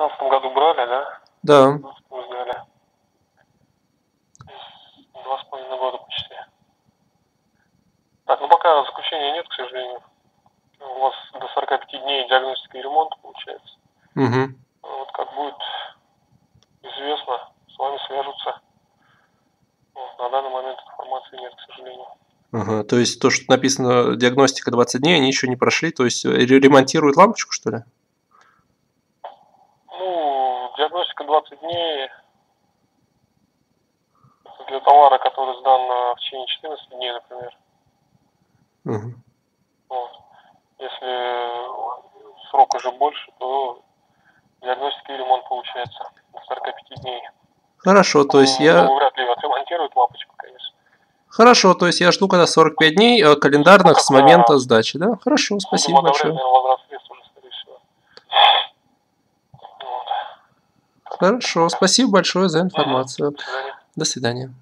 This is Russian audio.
2015 году брали, да? Да. Сдали. Два с половиной года почти. Так, ну пока заключения нет, к сожалению. У вас до 45 дней диагностика и ремонт получается. Угу. Вот как будет известно, с вами свяжутся. Вот, на данный момент информации нет, к сожалению. Ага, то есть то, что написано диагностика 20 дней, они еще не прошли, то есть ре- ремонтируют лампочку, что ли? Ну, диагностика 20 дней для товара, который сдан в течение 14 дней, например. Мгм. Вот. Если срок уже больше, то диагностика и ремонт получается до 45 дней. Хорошо, то есть я... Ну, вряд ли отремонтируют лампочку, конечно. Хорошо, то есть я жду когда 45 дней э, календарных с момента сдачи, да? Хорошо, спасибо большое. Хорошо, спасибо большое за информацию. До свидания. До свидания.